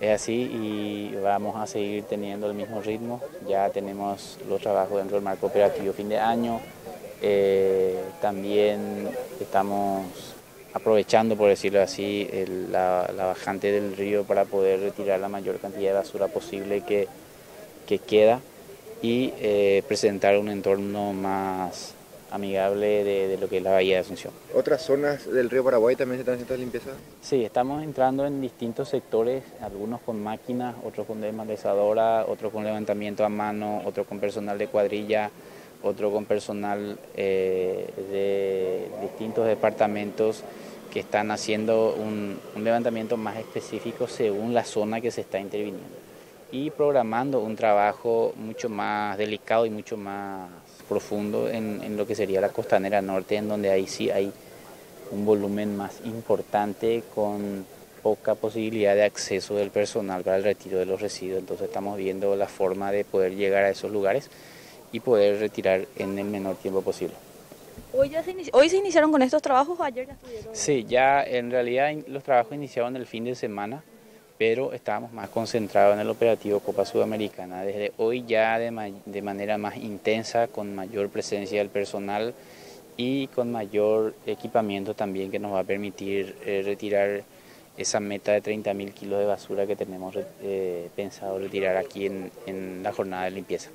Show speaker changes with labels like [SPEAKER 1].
[SPEAKER 1] Es así y vamos a seguir teniendo el mismo ritmo. Ya tenemos los trabajos dentro del marco operativo fin de año. Eh, también estamos aprovechando, por decirlo así, la, bajante del río para poder retirar la mayor cantidad de basura posible que, que queda y eh, presentar un entorno más amigable de, lo que es la Bahía de Asunción.
[SPEAKER 2] ¿Otras zonas del río Paraguay también se están haciendo limpieza?
[SPEAKER 1] Sí, estamos entrando en distintos sectores, algunos con máquinas, otros con desmalezadora, otros con levantamiento a mano, otros con personal de cuadrilla, otro con personal eh, de distintos departamentos que están haciendo un, un levantamiento más específico según la zona que se está interviniendo y programando un trabajo mucho más delicado y mucho más profundo en, lo que sería la costanera norte, en donde ahí sí hay un volumen más importante con poca posibilidad de acceso del personal para el retiro de los residuos. Entonces estamos viendo la forma de poder llegar a esos lugares y poder retirar en el menor tiempo posible.
[SPEAKER 3] ¿Hoy, ya se, ¿Hoy se iniciaron con estos trabajos o ayer ya estuvieron?
[SPEAKER 1] Sí, ya en realidad los trabajos iniciaron el fin de semana pero estábamos más concentrados en el operativo Copa Sudamericana. Desde hoy ya de, manera más intensa, con mayor presencia del personal y con mayor equipamiento también que nos va a permitir eh, retirar esa meta de 30.000 kilos de basura que tenemos eh, pensado retirar aquí en la jornada de limpieza.